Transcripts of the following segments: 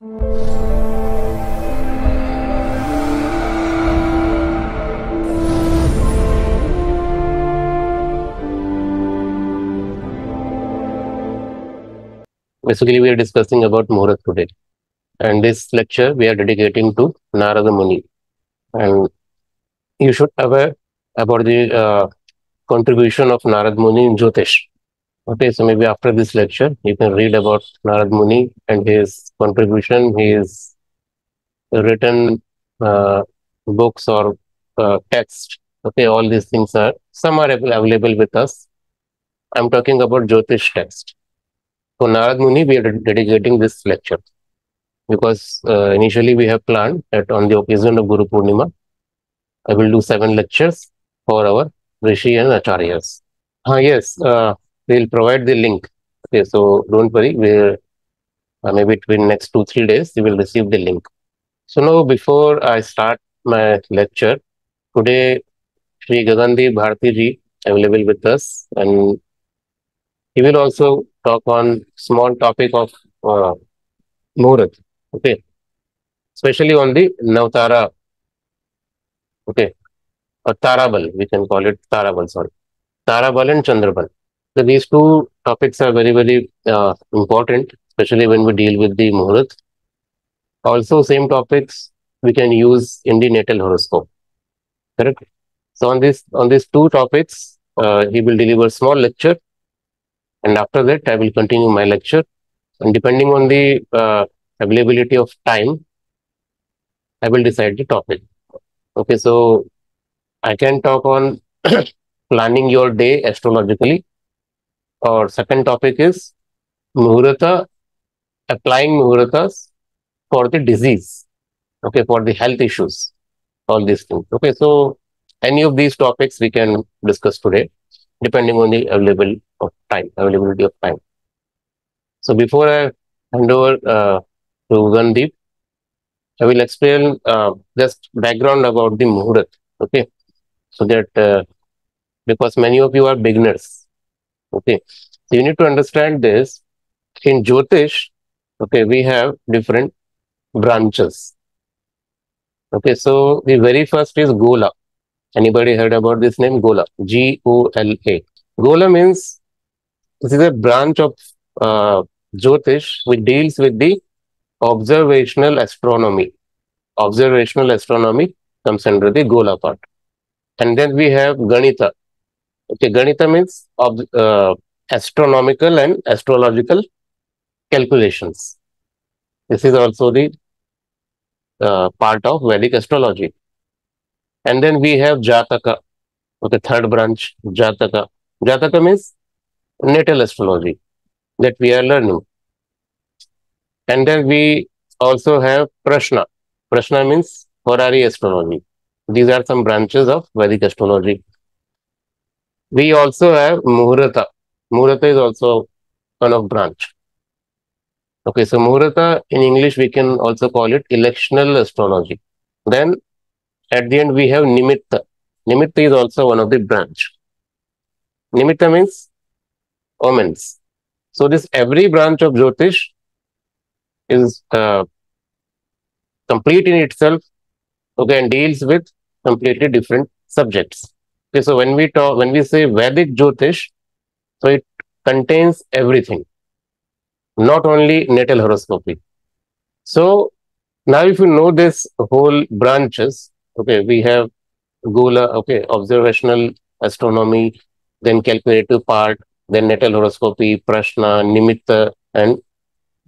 Basically, we are discussing about Muhurat today. And this lecture we are dedicating to Narada Muni. And you should aware about the uh, contribution of Narad Muni in Jyotish. Okay, so maybe after this lecture, you can read about Narad Muni and his contribution, his written uh, books or uh, text. Okay, all these things are, some are available with us. I'm talking about Jyotish text. So Narad Muni, we are dedicating this lecture because uh, initially we have planned that on the occasion of Guru Purnima, I will do seven lectures for our Rishi and Acharyas. Ah, yes, uh, we'll provide the link. Okay, so don't worry, we're uh, maybe between next two, three days, you will receive the link. So now before I start my lecture, today Sri Gagandeep Bharti ji available with us and he will also talk on small topic of uh, Muhurat. Okay. Especially on the Navtara. Okay. Or Tarabal, we can call it Tarabal, sorry. Tarabal and Chandrabal. So these two topics are very, very uh, important, especially when we deal with the Muhurat. Also, same topics we can use in the natal horoscope. Correct? So on this on these two topics, uh, he will deliver small lecture, and after that, I will continue my lecture. And depending on the uh, availability of time, I will decide the topic. Okay, so I can talk on planning your day astrologically. Or second topic is Muhurata, applying Muhuratas for the disease. Okay, for the health issues, all these things. Okay, so any of these topics we can discuss today, depending on the available of time, availability of time. So before I hand over uh, to Gandeep, I will explain uh, just background about the Muhurat. Okay, so that uh, because many of you are beginners. Okay, so you need to understand this. In Jyotish, okay, we have different branches. Okay, so the very first is Gola. Anybody heard about this name? Gola. G O L A. Gola means this is a branch of uh, Jyotish which deals with the observational astronomy. Observational astronomy comes under the Gola part. And then we have Ganita. Okay, Ganita means of, uh, astronomical and astrological calculations. This is also the uh, part of Vedic astrology. And then we have Jataka. Okay, third branch, Jataka. Jataka means natal astrology that we are learning. And then we also have Prashna. Prashna means Horary astrology. These are some branches of Vedic astrology. We also have Muhurata. Muhurata is also one of branch. Okay, so Muhurata in English we can also call it electional astrology. Then at the end we have Nimitta. Nimitta is also one of the branch. Nimitta means omens. So this every branch of Jyotish is uh, complete in itself, okay, and deals with completely different subjects. Okay, so when we talk, when we say Vedic Jyotish, so it contains everything, not only natal horoscopy. So now, if you know this whole branches, okay, we have Gola, okay, observational astronomy, then calculative part, then natal horoscopy, Prashna, Nimitta, and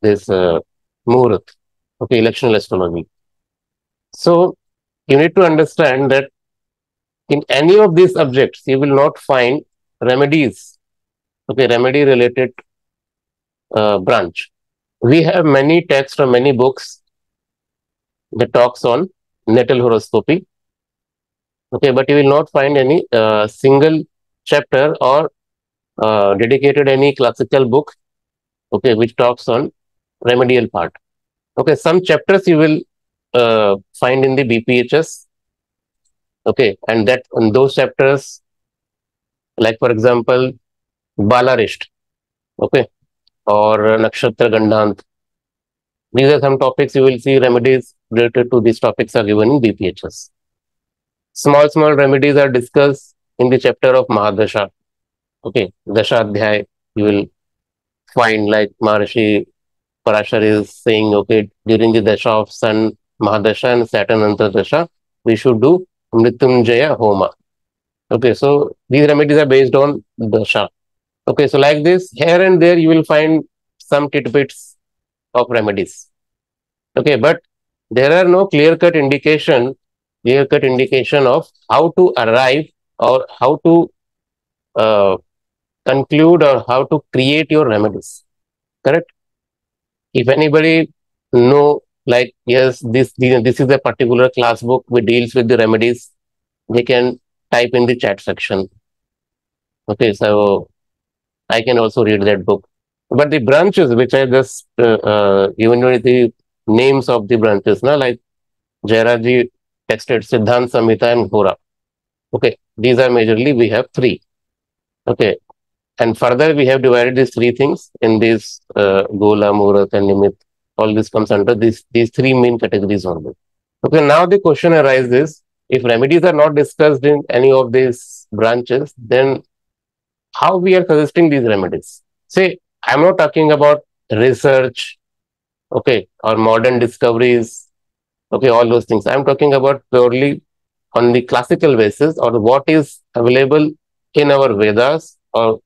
this uh, okay, electional astronomy. So you need to understand that in any of these subjects, you will not find remedies, okay, remedy related uh, branch. We have many texts or many books that talks on natal horoscopy, okay, but you will not find any uh, single chapter or uh, dedicated any classical book, okay, which talks on remedial part. Okay, some chapters you will uh, find in the BPHS. Okay, and that on those chapters, like for example, Balarisht, okay, or Nakshatra Gandhant. These are some topics you will see remedies related to these topics are given in BPHS. Small, small remedies are discussed in the chapter of Mahadasha. Okay, Dasha Adhyay, you will find like Maharishi Parashar is saying, okay, during the Dasha of Sun, Mahadasha and Saturn Antardasha, we should do Mrityunjaya Homa. Okay, so these remedies are based on dosha. Okay, so like this, here and there you will find some tidbits of remedies. Okay, but there are no clear-cut indication, clear-cut indication of how to arrive or how to uh, conclude or how to create your remedies. Correct? If anybody know, like, yes, this, this is a particular class book which deals with the remedies, they can type in the chat section. Okay, so I can also read that book. But the branches which I just uh, uh, given you the names of the branches, na, like Jairaji texted Siddhant, Samhita and Hora. Okay, these are majorly, we have three. Okay, and further we have divided these three things in this uh, Gola, Murat and Nimit. All this comes under these, these three main categories only. Okay, now the question arises, if remedies are not discussed in any of these branches, then how we are suggesting these remedies? Say, I'm not talking about research, okay, or modern discoveries, okay, all those things. I'm talking about purely on the classical basis or what is available in our Vedas or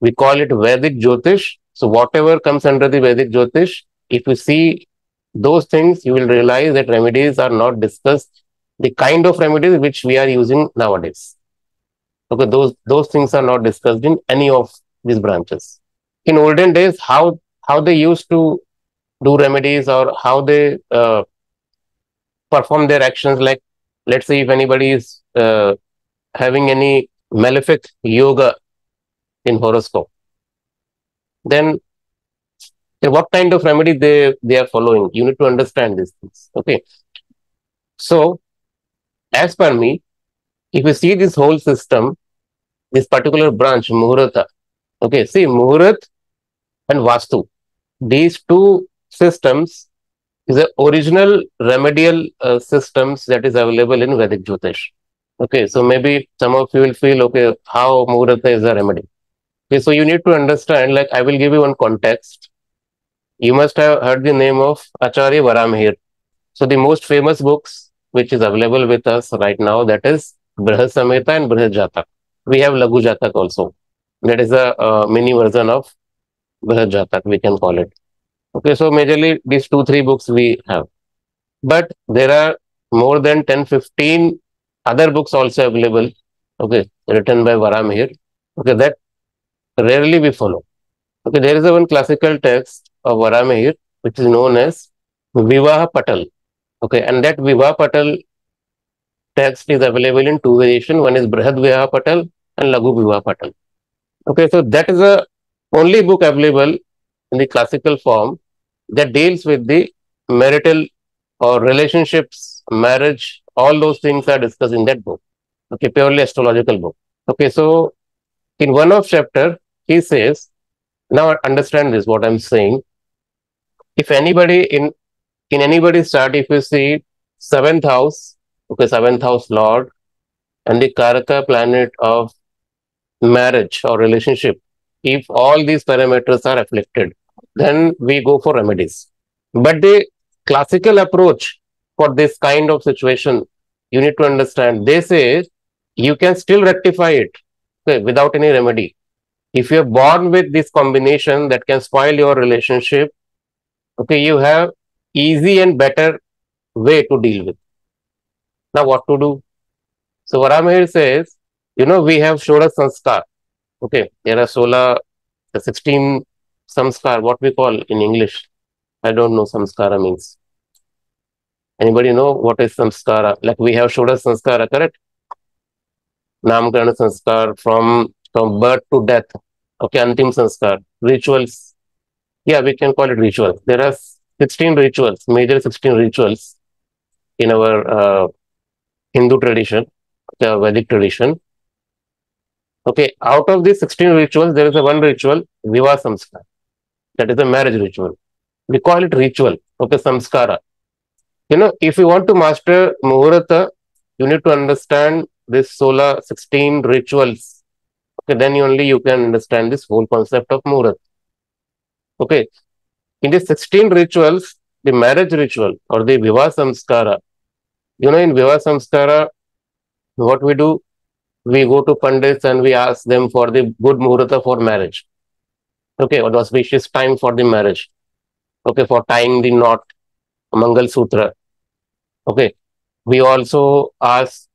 we call it Vedic Jyotish. So whatever comes under the Vedic Jyotish, if you see those things, you will realize that remedies are not discussed, the kind of remedies which we are using nowadays. Okay, those those things are not discussed in any of these branches in olden days how how they used to do remedies or how they uh, perform their actions like let's say if anybody is uh, having any malefic yoga in horoscope then what kind of remedy they they are following you need to understand these things okay so as per me if you see this whole system this particular branch muhurta Okay, see Muhurat and Vastu. These two systems is the original remedial uh, systems that is available in Vedic Jyotish. Okay, so maybe some of you will feel, okay, how Muhurata is a remedy. Okay, so you need to understand, like I will give you one context. You must have heard the name of Acharya Varahamihir. So the most famous books which is available with us right now, that is Brihad Samhita and Brihad We have Laghu Jatak also. That is a mini version of Brihad we can call it. Okay, so majorly these two, three books we have. But there are more than 10, 15 other books also available, okay, written by Varahamihir. Okay, that rarely we follow. Okay, there is a one classical text of which is known as Vivaha Patal. Okay, and that Vivaha Patal text is available in two variations. One is Brihad Vivaha Patal and Laghu Vivaha Patal. Okay, so that is the only book available in the classical form that deals with the marital or relationships, marriage, all those things are discussed in that book. Okay, purely astrological book. Okay, so in one of chapter, he says, now understand this, what I'm saying. If anybody in in anybody's chart, if you see seventh house, okay, seventh house lord, and the Karaka planet of marriage or relationship, if all these parameters are afflicted, then we go for remedies. But the classical approach for this kind of situation, you need to understand, they say you can still rectify it okay, without any remedy. If you're born with this combination that can spoil your relationship, okay, you have easy and better way to deal with. Now, what to do? So, Varahamihir says, you know, we have Shoda Sanskar. Okay, there are Sola, the 16 Samskar, what we call in English. I don't know Samskara means. Anybody know what is Samskara? Like we have Shoda Sanskara, correct? Namkarana Sanskar from, from birth to death. Okay, Antim Sanskar. Rituals. Yeah, we can call it rituals. There are 16 rituals, major 16 rituals in our uh, Hindu tradition, the Vedic tradition. Okay, out of these 16 rituals, there is a one ritual, Viva Samskara. That is a marriage ritual. We call it ritual. Okay, samskara. You know, if you want to master Muhurta, you need to understand this solar 16 rituals. Okay, then only you can understand this whole concept of Muhurat. Okay, in the 16 rituals, the marriage ritual or the Vivaha Samskara, you know, in Vivaha Samskara, what we do, we go to Pandits and we ask them for the good Muhurta for marriage. Okay, or the auspicious time for the marriage. Okay, for tying the knot, Mangal Sutra. Okay, we also ask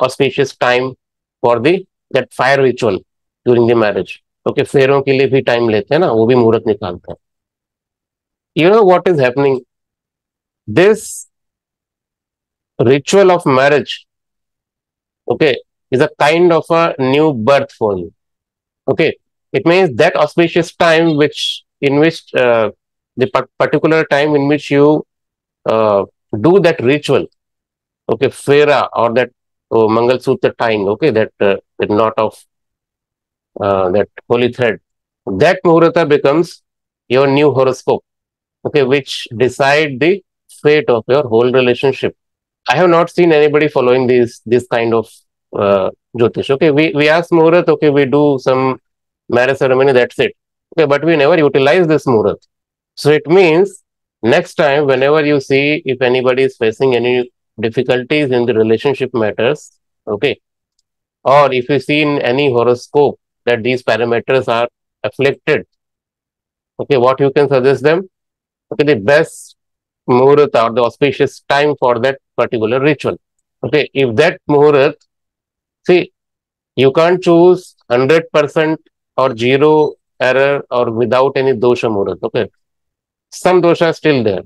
auspicious time for the that fire ritual during the marriage. Okay फेरों के लिए भी time लेते हैं ना, वो भी मुहूर्त निकालते हैं। You know what is happening this ritual of marriage okay is a kind of a new birth for you okay it mean that auspicious time which in which the particular time in which you do that ritual okay phera और that mangalsutra time okay that not of uh, that holy thread. That muhurta becomes your new horoscope okay which decide the fate of your whole relationship. I have not seen anybody following this this kind of uh, jyotish okay. We we ask muhurat okay we do some marriage ceremony that's it okay but we never utilize this muhurat so it means next time whenever you see if anybody is facing any difficulties in the relationship matters okay or if you see in any horoscope that these parameters are afflicted okay what you can suggest them okay the best muhurat or the auspicious time for that particular ritual. Okay, if that muhurat, see, you can't choose 100% or zero error or without any dosha muhurat. Okay, some dosha is still there.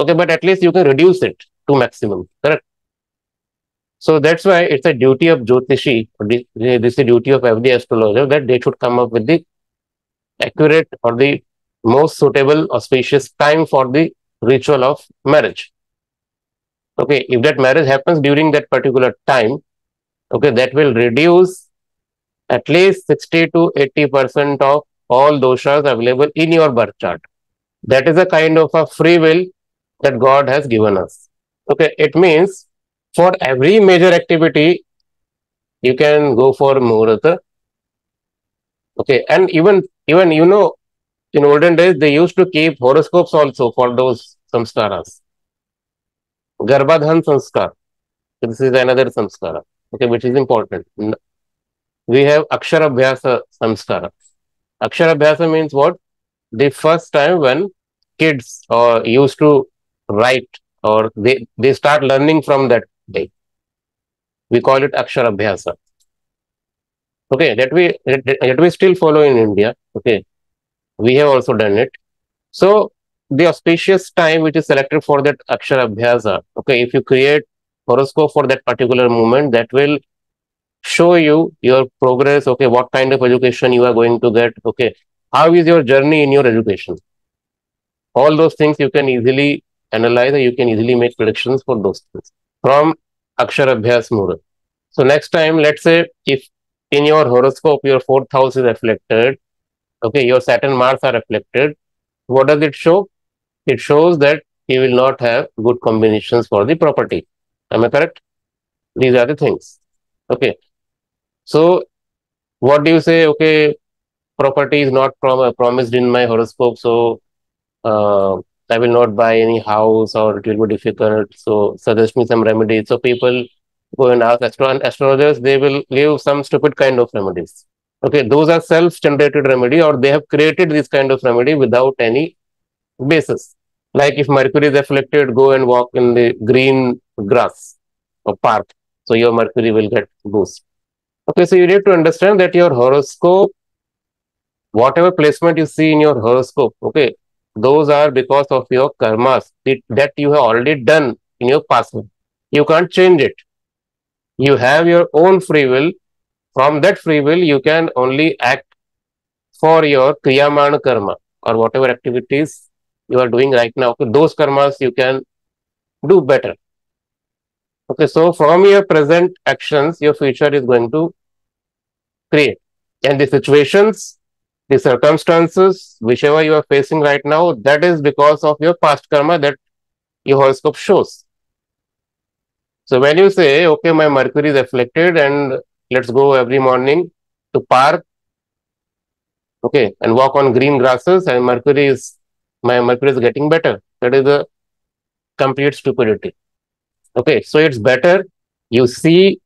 Okay, but at least you can reduce it to maximum. Correct. So that's why it's a duty of Jyotishi, this is the duty of every astrologer that they should come up with the accurate or the most suitable auspicious time for the ritual of marriage. Okay, if that marriage happens during that particular time, okay, that will reduce at least 60 to 80% of all doshas available in your birth chart. That is a kind of a free will that God has given us. Okay, it means for every major activity, you can go for Muhurta. Okay, and even even you know in olden days, they used to keep horoscopes also for those samskaras. Garbhadhan samskar. This is another samskara, okay, which is important. We have Aksharabhyasa samskara. Aksharabhyasa means what? The first time when kids or used to write or they, they start learning from that day. We call it Aksharabhyasa. Okay, that we that, we still follow in India. Okay, we have also done it. So the auspicious time which is selected for that Akshara Abhyasa, okay, if you create horoscope for that particular moment, that will show you your progress, okay, what kind of education you are going to get, okay, how is your journey in your education. All those things you can easily analyze and you can easily make predictions for those things from Akshara Abhyas Muhurat. So next time, let's say if in your horoscope your fourth house is reflected, okay, your Saturn Mars are reflected, what does it show? It shows that you will not have good combinations for the property. Am I correct? These are the things. Okay. So, what do you say? Okay, property is not prom promised in my horoscope, so uh, I will not buy any house or it will be difficult. So, suggest me some remedies. So, people go and ask astro astrologers, they will give some stupid kind of remedies. Okay, those are self-generated remedy or they have created this kind of remedy without any basis. Like if mercury is afflicted, go and walk in the green grass or park. So your mercury will get boost. Okay, so you need to understand that your horoscope, whatever placement you see in your horoscope, okay, those are because of your karmas that you have already done in your past. You can't change it. You have your own free will from that free will, you can only act for your Kriyamana karma or whatever activities you are doing right now. Okay, those karmas you can do better. Okay, so from your present actions, your future is going to create. And the situations the circumstances, whichever you are facing right now, that is because of your past karma that your horoscope shows. So when you say, okay, my Mercury is afflicted and let's go every morning to park, okay, and walk on green grasses and Mercury is, my Mercury is getting better. That is a complete stupidity. Okay, so it's better you see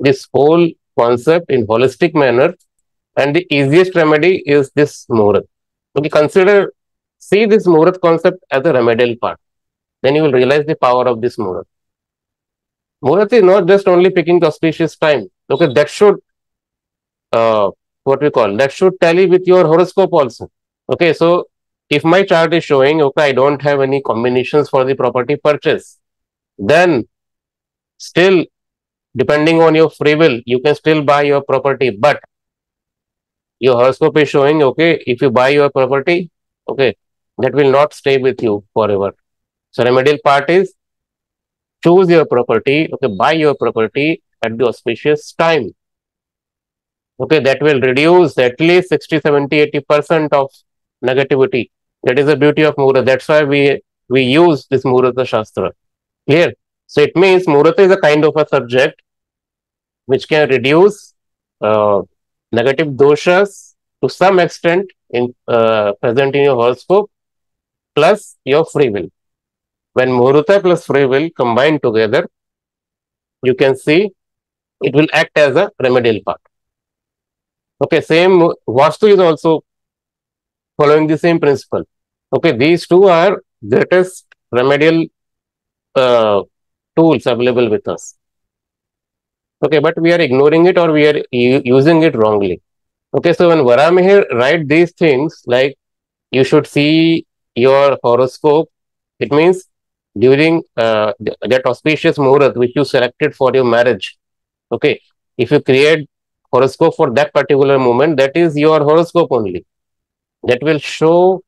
this whole concept in holistic manner and the easiest remedy is this Muhurat. Okay, consider, see this Muhurat concept as a remedial part. Then you will realize the power of this Muhurat. Muhurat is not just only picking the auspicious time. Okay, that should, uh, what we call, that should tally with your horoscope also. Okay, so if my chart is showing, okay, I don't have any combinations for the property purchase, then still, depending on your free will, you can still buy your property, but your horoscope is showing, okay, if you buy your property, okay, that will not stay with you forever. So the remedial part is choose your property, okay, buy your property at the auspicious time. Okay, that will reduce at least 60, 70, 80% of negativity. That is the beauty of Muhurat. That's why we, we use this Muhurata Shastra. Clear? So it means Muhurata is a kind of a subject which can reduce uh, negative doshas to some extent in uh, present in your horoscope plus your free will. When Muhuruta plus free will combine together, you can see it will act as a remedial part. Okay, same Vastu is also following the same principle. Okay, these two are greatest remedial uh, tools available with us. Okay, but we are ignoring it or we are using it wrongly. Okay, so when Varahamihir write these things, like you should see your horoscope, it means during uh, that auspicious muhurat which you selected for your marriage. Okay, if you create horoscope for that particular moment, that is your horoscope only. That will show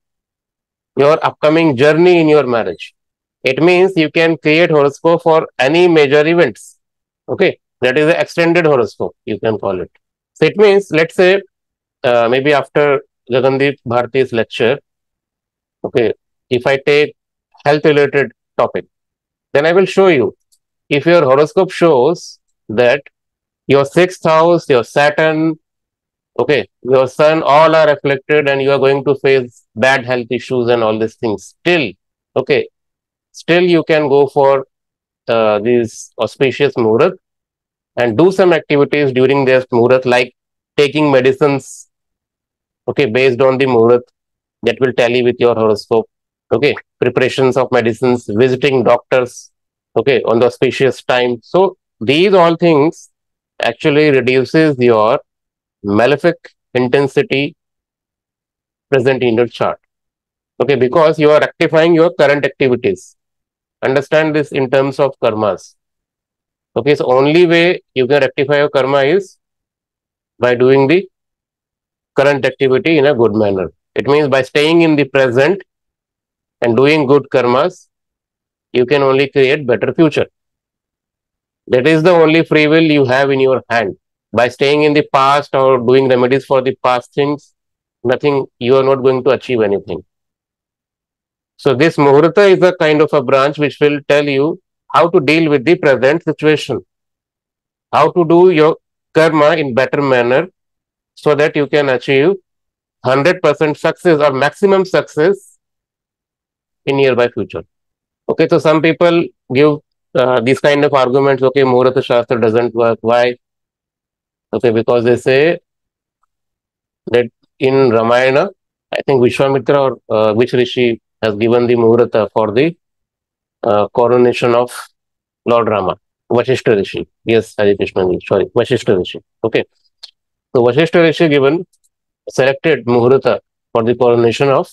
your upcoming journey in your marriage. It means you can create horoscope for any major events. Okay, that is the extended horoscope, you can call it. So it means, let's say, uh, maybe after Gagandeep Bharti's lecture, okay, if I take health related topic, then I will show you. If your horoscope shows that your sixth house, your Saturn, okay, your sun, all are afflicted and you are going to face bad health issues and all these things. Still, okay, still you can go for uh, these auspicious muhurat and do some activities during their muhurat like taking medicines okay based on the muhurat that will tally with your horoscope okay preparations of medicines visiting doctors okay on the auspicious time. So these all things actually reduces your malefic intensity present in your chart okay because you are rectifying your current activities. Understand this in terms of karmas Okay, so only way you can rectify your karma is by doing the current activity in a good manner. It means by staying in the present and doing good karmas, you can only create better future. That is the only free will you have in your hand. By staying in the past or doing remedies for the past things, nothing, you are not going to achieve anything. So this Muhurta is a kind of a branch which will tell you how to deal with the present situation, how to do your karma in better manner so that you can achieve 100% success or maximum success in nearby future. Okay, so some people give uh, these kind of arguments, okay, Muhurata Shastra doesn't work. Why? Okay, because they say that in Ramayana, I think Vishwamitra or uh, which Rishi has given the Muhurata for the uh, coronation of Lord Rama, Vashishta Rishi. Yes, Hari Krishna, sorry, Vashishta Rishi. Okay. So Vashishta Rishi given selected Muhurata for the coronation of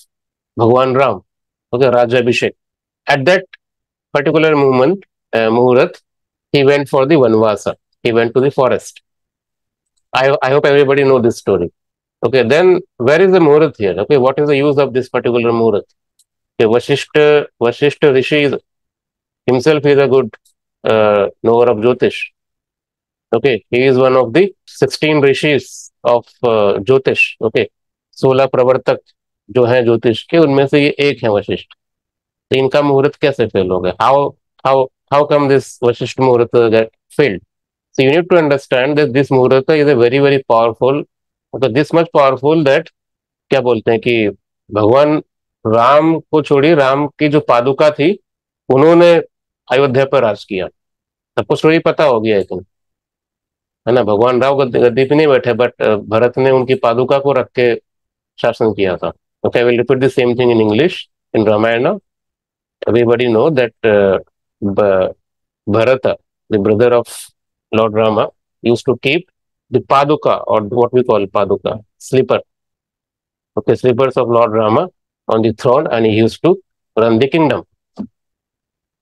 Bhagwan Ram. Okay, Raja Abhishek. At that particular moment, uh, Muhurat, he went for the Vanvasa. He went to the forest. I, I hope everybody know this story. Okay, then where is the Muhurat here? Okay, what is the use of this particular Muhurat? Okay, Vashishta, Vashishta Rishi is himself is a good uh, knower of Jyotish. Okay, he is one of the 16 rishis of uh, Jyotish. Okay, सोलह प्रवर्तक जो है ज्योतिष के उनमें से ये एक है वशिष्ठ तो इनका मुहूर्त कैसे फेल हो गया how how how come this Vashishtha muhurat failed So you need to understand that this Muhurta is a very, very powerful, मतलब this much powerful that क्या बोलते हैं कि भगवान राम को छोड़ी राम की जो पादुका थी उन्होंने अयोध्या पर राज किया। सब कुछ तो वही पता हो गया इतना है ना? भगवान राव गद्दी पे नहीं बैठे बट भरत ने उनकी पादुका को रख के शासन किया था। Okay will repeat the same thing in English in Ramayana everybody know that Bharat the brother of lord Rama use to keep the paduka और what we call paduka slipper okay slippers of lord Rama on the throne and he use to run the kingdom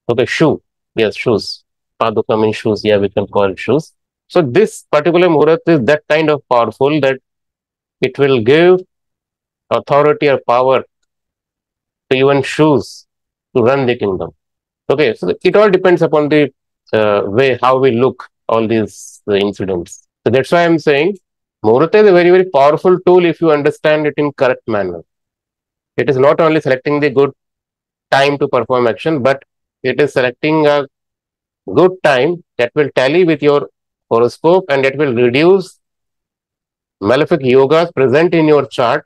Okay, shoe. Yes, shoes. Paduka means shoes. Yeah, we can call it shoes. So this particular Muhurat is that kind of powerful that it will give authority or power to even shoes to run the kingdom. Okay, so it all depends upon the uh, way how we look all these uh, incidents. So that's why I'm saying Muhurta is a very, very powerful tool if you understand it in correct manner. It is not only selecting the good time to perform action, but it is selecting a good time that will tally with your horoscope and that will reduce malefic yogas present in your chart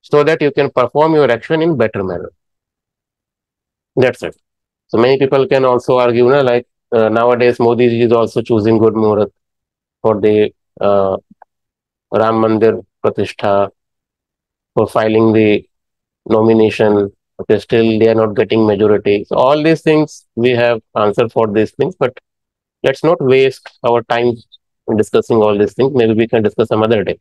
so that you can perform your action in better manner. That's it. So many people can also argue, you know, like uh, nowadays Modi is also choosing good Muhurat for the uh, Ram Mandir Pratishtha, for filing the nomination. Okay, still they are not getting majority. So all these things we have answer for these things, but let's not waste our time discussing all these things. Maybe we can discuss some other day.